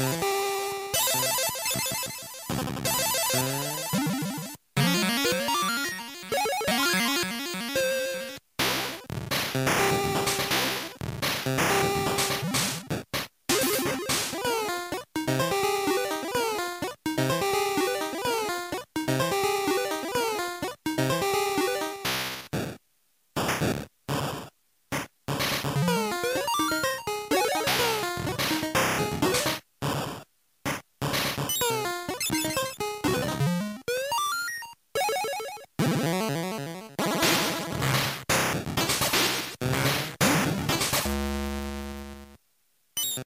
you you